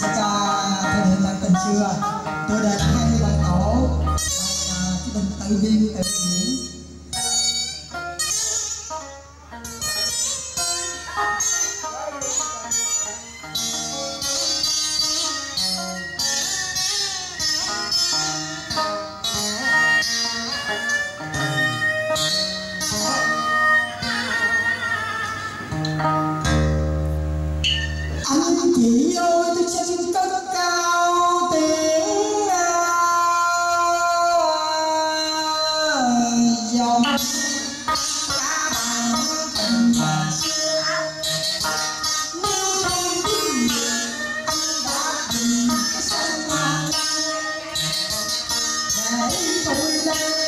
chúng ta tôi điện bạn cần xưa tôi đã thay bạn tổ và à, cái bình tự biên tự diễn anh chị ơi tôi xin cất cao tiếng dòng ca bằng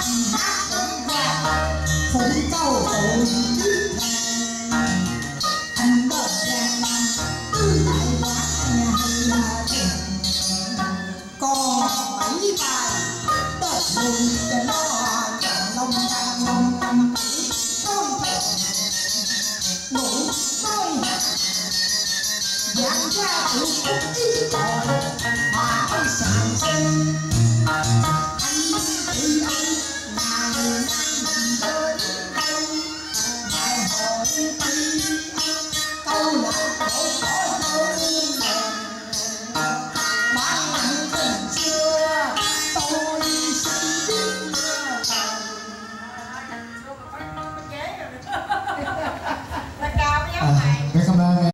anh hát đơn ca phụ câu tôi biết thèm anh bờ giang nam tươi tại quá nhà là tiền còn bảy bài cho nó chọn lông đang lông năm không thể ngủ nói dán ra tự cũng ý tội mà ôi sàng sinh